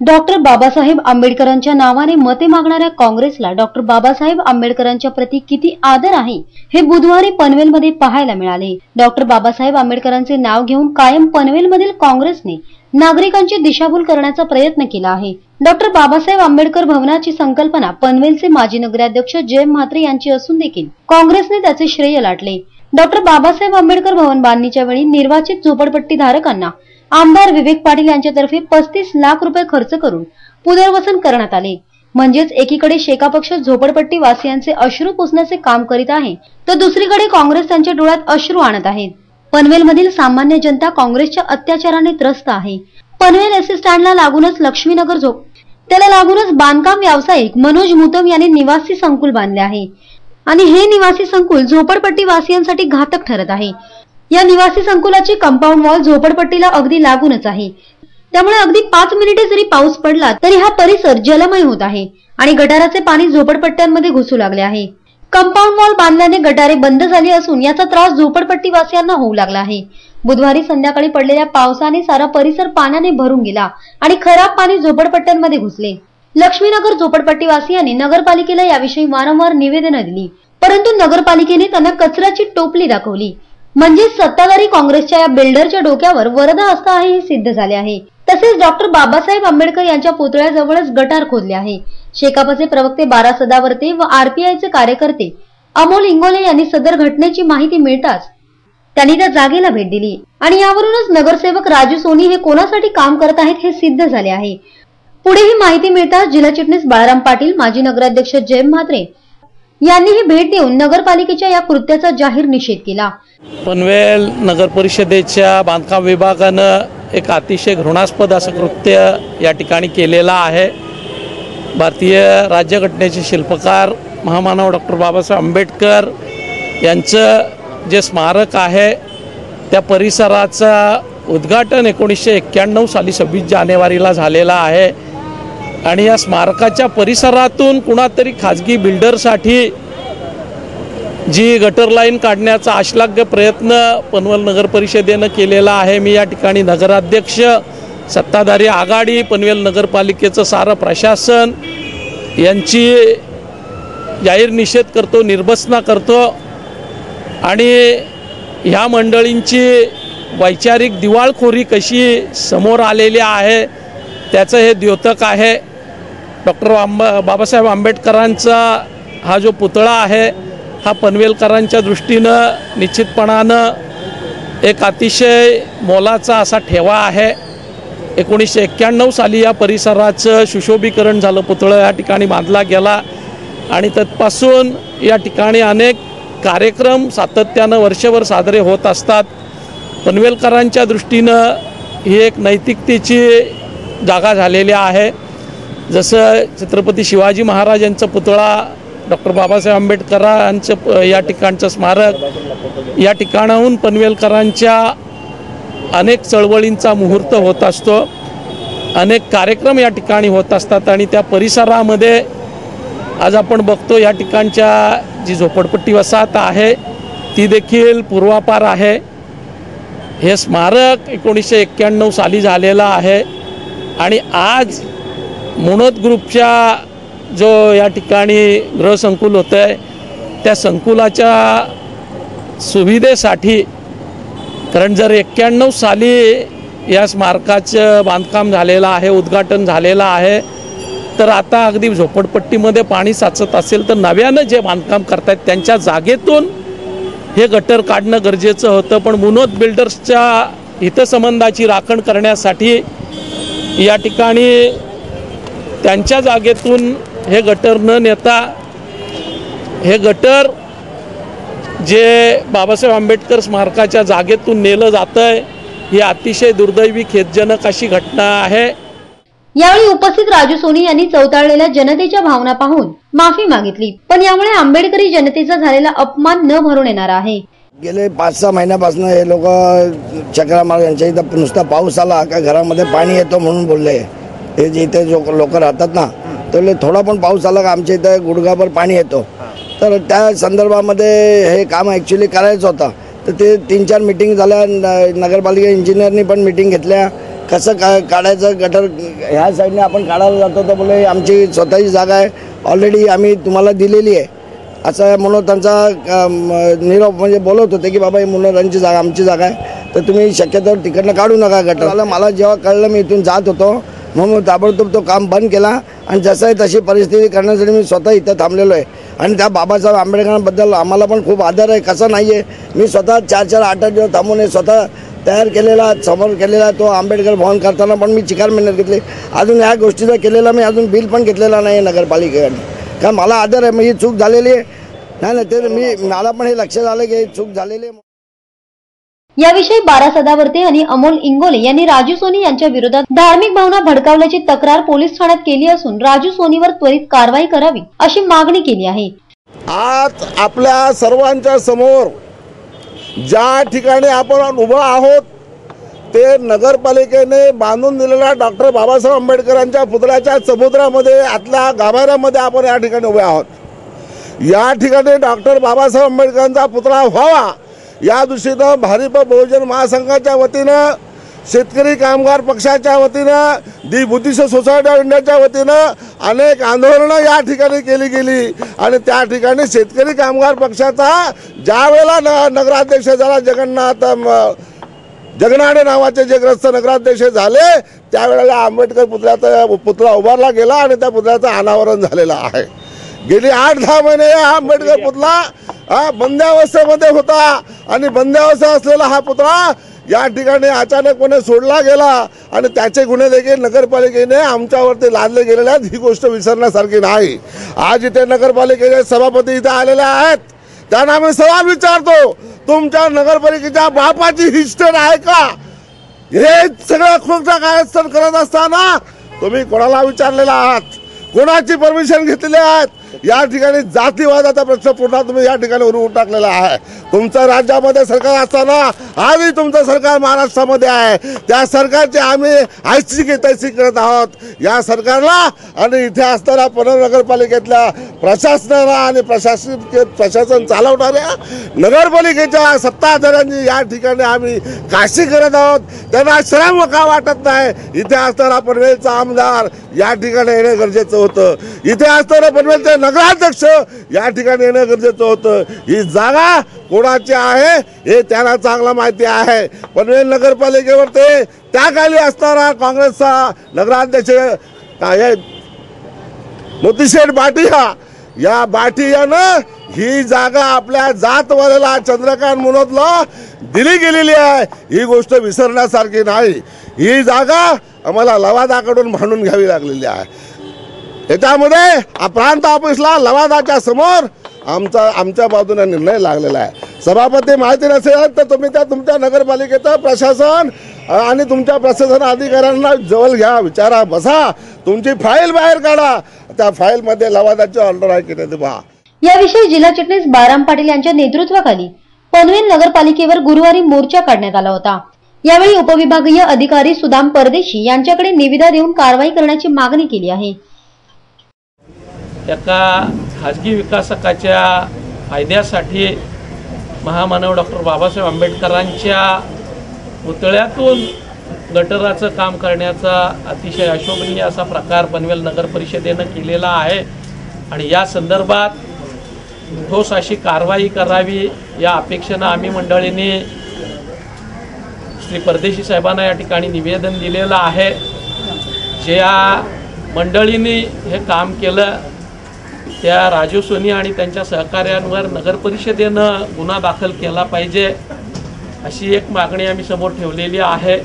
Doctor Babasaheb आंबेडकरांच्या नावाने मते मागणाऱ्या काँग्रेसला डॉक्टर बाबासाहेब आंबेडकरांच्या प्रती किती आदर आहे हे बुधवारी पनवेलमध्ये पाहायला मिळाले. डॉक्टर बाबासाहेब आंबेडकरांचे नाव घेऊन कायम पनवेलमधील काँग्रेसने नागरिकांची दिशाभूल करण्याचा प्रयत्न केला आहे. डॉक्टर बाबासाहेब आंबेडकर भवनाची संकल्पना पनवेलचे माजी नगराध्यक्ष जय म्हात्रे यांची असून देखील काँग्रेसने त्याचे श्रेय लाटले. डॉक्टर बाबासाहेब आंबेडकर भवन बांधणीच्या वेळी निर्वाचित झोपडपट्टी धारकांना आमदार विवेक पाटील यांच्यातर्फे पस्तीस लाख रुपये खर्च करून पुनर्वसन करण्यात आले. म्हणजेच एकीकडे शेका पक्ष झोपडपट्टी वासियांचे अश्रू पुसण्याचे काम करीत आहे तर दुसरीकडे काँग्रेस त्यांच्या डोळ्यात अश्रू आणत आहे. पनवेलमधील सामान्य जनता काँग्रेसच्या अत्याचाराने त्रस्त आहे. पनवेल एस स्टँडला लागूनच लक्ष्मीनगर झोप त्याला लागूनच बांधकाम व्यावसायिक मनोज मुतम यांनी निवासी संकुल बांधले आहे. आणि हे निवासी संकुल झोपडपट्टी वासियांसाठी घातक ठरत आहे. या निवासी संकुलाची कंपाऊंड वॉल झोपडपट्टीला अगदी लागूनच आहे. त्यामुळे अगदी पाच मिनिटे जरी पाऊस पडला तरी हा परिसर जलमय होत आहे आणि गटाराचे पाणी झोपडपट्ट्यांमध्ये घुसू लागले आहे. कंपाऊंड वॉल बांधल्याने गटारे बंद झाली असून याचा त्रास झोपडपट्टी वासियांना होऊ लागला आहे. बुधवारी संध्याकाळी पडलेल्या पावसाने सारा परिसर पाण्याने भरून गेला आणि खराब पाणी झोपडपट्ट्यांमध्ये घुसले. लक्ष्मीनगर झोपडपट्टी वासियांनी नगरपालिकेला याविषयी वारंवार निवेदनं दिली परंतु नगरपालिकेने त्यांना कचऱ्याची टोपली दाखवली. म्हणजे सत्ताधारी काँग्रेसच्या या बिल्डरच्या डोक्यावर वरदा हस्त आहे हे सिद्ध झाले आहे. तसेच डॉक्टर बाबासाहेब आंबेडकर यांच्या पुतळ्याजवळच गटार खोदले आहे. शेकापचे प्रवक्ते बारा सदावर्ते व आरपीआयचे कार्यकर्ते अमोल इंगोले यांनी सदर घटनेची माहिती मिळताच त्यांनी त्या जागेला भेट दिली. आणि यावरूनच नगरसेवक राजू सोनी हे कोणासाठी काम करत आहेत हे सिद्ध झाले आहे. पुढे ही माहिती मिळताच जिल्हा चिटणीस बाळाराम पाटील माजी नगराध्यक्ष जयम म्हात्रे यांनीही भेट देऊन नगरपालिकेच्या या कृत्याचा जाहीर निषेध केला. पनवेल नगर परिषदेच्या बांधकाम विभागानं एक अतिशय घृणास्पद असं कृत्य या ठिकाणी केलेलं आहे. भारतीय राज्यघटनेचे शिल्पकार महामानव डॉक्टर बाबासाहेब आंबेडकर यांचं जे स्मारक आहे त्या परिसराचं उद्घाटन एकोणीसशे एक्क्याण्णव साली सव्वीस जानेवारीला झालेलं आहे. आणि या स्मारकाच्या परिसरातून कुणातरी खाजगी बिल्डरसाठी जी गटर लाईन काढण्याचा आश्लाघ्य प्रयत्न पनवेल नगर परिषदेनं केलेला आहे. मी या ठिकाणी नगराध्यक्ष सत्ताधारी आघाडी पनवेल नगरपालिकेचं सारं प्रशासन यांची जाहीर निषेध करतो निर्बसना करतो आणि ह्या मंडळींची वैचारिक दिवाळखोरी कशी समोर आलेली आहे त्याचं हे द्योतक आहे. डॉक्टर आंबा बाबासाहेब आंबेडकरांचा हा जो पुतळा आहे हा पनवेलकरांच्या दृष्टीनं निश्चितपणानं एक अतिशय मोलाचा असा ठेवा आहे. एकोणीसशे एक्क्याण्णव साली या परिसराचं सुशोभीकरण झालं पुतळं या ठिकाणी बांधला गेला आणि तत्पासून या ठिकाणी अनेक कार्यक्रम सातत्यानं वर्षभर साजरे होत असतात. पनवेलकरांच्या दृष्टीनं ही एक नैतिकतेची जागा झालेली आहे. जसं छत्रपती शिवाजी महाराज यांचा पुतळा डॉक्टर बाबासाहेब आंबेडकरांचं या ठिकाणचं स्मारक या ठिकाणाहून पनवेलकरांच्या अनेक चळवळींचा मुहूर्त होत असतो. अनेक कार्यक्रम या ठिकाणी होत असतात आणि त्या परिसरामध्ये आज आपण बघतो या ठिकाणच्या जी झोपडपट्टी वसाहत आहे ती देखील पूर्वापार आहे. हे स्मारक एकोणीसशे एक्क्याण्णव साली झालेलं आहे आणि आज मुनोद ग्रुपच्या जो या ठिकाणी गृहसंकुल होतं आहे त्या संकुलाच्या सुविधेसाठी कारण जर एक्क्याण्णव साली या स्मारकाचं बांधकाम झालेलं आहे उद्घाटन झालेलं आहे तर आता अगदी झोपडपट्टीमध्ये पाणी साचत असेल तर नव्यानं जे बांधकाम करतायत त्यांच्या जागेतून हे गटर काढणं गरजेचं होतं. पण मुनोद बिल्डर्सच्या हितसंबंधाची राखण करण्यासाठी या ठिकाणी त्यांच्या जागेतून हे गटर न नेता हे गटर जे बाबासाहेब आंबेडकर स्मारकाच्या जागेतून नेलं जातं आहे ही अतिशय दुर्दैवी खेदजनक अशी घटना आहे. यावेळी उपस्थित राजू सोनी यांनी चौताळलेल्या जनतेच्या भावना पाहून माफी मागितली. पण यामुळे आंबेडकरी जनतेचा झालेला अपमान न भरून येणार आहे. गेले पाच सहा महिन्यापासून हे लोक चक्रा मार यांच्या इथं नुसता पाऊस आला का घरामध्ये पाणी येतो म्हणून बोलले. हे जे इथे जो लोक राहतात ना तर थोडा पण पाऊस आला का आमच्या इथं गुडघाभर पाणी येतो. तर त्या संदर्भामध्ये हे काम ॲक्च्युली करायचं होतं. तर ते तीन चार मिटिंग झाल्या न- नगरपालिका इंजिनियरनी पण मिटिंग घेतल्या. कसं का काढायचं गटर ह्या साईडने आपण काढायला जातो तर बोले आमची स्वतःची जागा आहे. ऑलरेडी आम्ही तुम्हाला दिलेली आहे. असं म्हणून त्यांचा निरोप म्हणजे बोलत होते की बाबा ही मुलांची जागा आमची जागा आहे. तर तुम्ही शक्यतो तिकडनं काढू नका गटर. मला जेव्हा कळलं मी इथून जात होतो. मग ताबडतोब तो काम बंद केला आणि जसं आहे तशी परिस्थिती करण्यासाठी मी स्वतः इथं थांबलेलो आहे. आणि त्या बाबासाहेब आंबेडकरांबद्दल आम्हाला पण खूप आदर आहे. कसं नाही आहे मी स्वतः चार चार आठ आठ दिवस थांबून आहे स्वतः तयार केलेला समोर केलेला तो आंबेडकर भवन करताना पण मी चिकार मेहनत घेतली. अजून ह्या गोष्टीचा केलेला मी अजून बिल पण घेतलेला नाही आहे नगरपालिकेकडनं. कारण मला आदर आहे मग ही चूक झालेली आहे. नाही नाही ते मी मला पण हे लक्षात आलं की ही चूक झालेली आहे. याविषयी बारा सदावर्ते आणि अमोल इंगोले यांनी राजू सोनी यांच्या विरोधात धार्मिक भावना भडकावल्याची तक्रार पोलीस ठाण्यात केली असून राजू सोनीवर त्वरित कारवाई करावी अशी मागणी केली आहे. आज आपल्या सर्वांच्या समोर ज्या ठिकाणी आपण उभं आहोत ते नगरपालिकेने बांधून दिलेला डॉक्टर बाबासाहेब आंबेडकरांच्या पुतळ्याच्या समुद्रामध्ये आतल्या गाभाऱ्यामध्ये आपण या ठिकाणी उभे आहोत. या ठिकाणी डॉक्टर बाबासाहेब आंबेडकरांचा पुतळा व्हावा या दृष्टीनं भारिप बहुजन महासंघाच्या वतीनं शेतकरी कामगार पक्षाच्या वतीनं दि बुद्धिस्ट सोसायटी ऑफ इंडियाच्या वतीनं अनेक आंदोलनं या ठिकाणी केली गेली. आणि त्या ठिकाणी शेतकरी कामगार पक्षाचा ज्या वेळेला न नगराध्यक्ष झाला जगन्नाथ जगनाडे नावाचे जे ग्रस्त नगराध्यक्ष झाले त्यावेळेला आंबेडकर पुतळ्याचा पुतळा उभारला गेला आणि त्या पुतळ्याचं अनावरण झालेलं आहे. गेली आठ दहा महिने हा आंबेडकर पुतळा हा बंद्यावस्थेमध्ये होता. आणि बंद्यावस्था असलेला हा पुतळा या ठिकाणी अचानकपणे सोडला गेला आणि त्याचे गुन्हे देखील नगरपालिकेने आमच्यावरती लादले गेलेले आहेत. ही गोष्ट विसरण्यासारखी नाही. आज इथे नगरपालिकेचे सभापती इथे आलेले आहेत. त्यांना आम्ही सवाल विचारतो तुमच्या नगरपालिकेच्या बापाची हिस्टर आहे का? हे सगळं खोटा कारस्थान करत असताना तुम्ही कोणाला विचारलेला आहात? कोणाची परमिशन घेतलेली आहेत? या ठिकाणी जातीवादाचा प्रश्न पुन्हा तुम्ही या ठिकाणी उरून टाकलेला आहे. तुमचं राज्यामध्ये सरकार असताना आजही तुमचं सरकार महाराष्ट्रामध्ये आहे. त्या सरकारची आम्ही ऐशी की करत आहोत. या सरकारला आणि इथे असणाऱ्या पुणे नगरपालिकेतल्या प्रशासनाला आणि प्रशासन प्रशासन चालवणाऱ्या नगरपालिकेच्या सत्ताधाऱ्यांनी या ठिकाणी आम्ही काशी करत आहोत. त्यांना श्रम का वाटत नाही? इथे असताना पनवेलचा आमदार या ठिकाणी येणं गरजेचं होतं. इथे असताना पनवेलचे नगराध्यक्ष. या ठिकाणी येणं गरजेचं होतं. ही जागा कोणाची आहे हे त्यांना चांगला माहिती आहे. पनवेल नगरपालिकेवर ते त्याखाली असणारा काँग्रेसचा नगराध्यक्ष काय मोतीशेठ बाटिया या बाटियानं ही जागा आपल्या जातवाल्याला चंद्रकांत मुनोदला दिली गेलेली आहे. ही गोष्ट विसरण्यासारखी नाही. ही जागा आम्हाला लवादाकडून भांडून घ्यावी लागलेली आहे. याच्यामध्ये प्रांत ऑफिसला लवादाच्या समोर आमचा आमच्या बाजूने निर्णय लागलेला आहे. सभापती माहिती नसेल तर तुम्ही त्या तुमच्या नगरपालिकेचं प्रशासन आणि तुमच्या प्रशासन अधिकाऱ्यांना जवळ घ्या विचारा बसा. तुमची फाईल बाहेर काढा. त्या फाईलमध्ये लवादाची ऑर्डर आहे की नाही ते पहा. याविषयी जिल्हा चिटणीस बाराम पाटील यांच्या नेतृत्वाखाली पनवेल नगरपालिकेवर गुरुवारी मोर्चा काढण्यात आला होता. यावेळी उपविभागीय अधिकारी सुदाम परदेशी यांच्याकडे निविदा देऊन कारवाई करण्याची मागणी केली आहे. एका खाजगी विकासकाच्या फायद्यासाठी महामानव डॉक्टर बाबासाहेब आंबेडकरांच्या पुतळ्यातून गटराचं काम करण्याचा अतिशय अशोभनीय असा प्रकार पनवेल नगर परिषदेनं केलेला आहे. आणि या संदर्भात ठोस अशी कारवाई करावी या अपेक्षेनं आम्ही मंडळींनी श्री परदेशी साहेबांना या ठिकाणी निवेदन दिलेलं आहे. ज्या मंडळींनी हे काम केलं त्या राजीव सोनी आणि त्यांच्या सहकार्यांवर नगरपरिषदेनं गुन्हा दाखल केला पाहिजे अशी एक मागणी आम्ही समोर ठेवलेली आहे.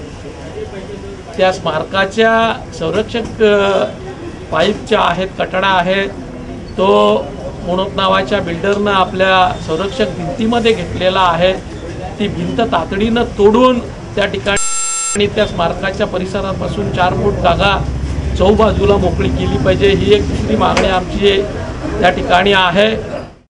त्या स्मारकाच्या संरक्षक पाईपच्या आहेत कटडा आहे तो म्हणून नावाच्या बिल्डरनं आपल्या संरक्षक भिंतीमध्ये घेतलेला आहे. ती भिंत तातडीनं तोडून त्या ठिकाणी त्या स्मारकाच्या परिसरापासून चार फूट जागा चौबाजूला मोकळी केली पाहिजे. ही एक दुसरी मागणी आमची त्या ठिकाणी आहे.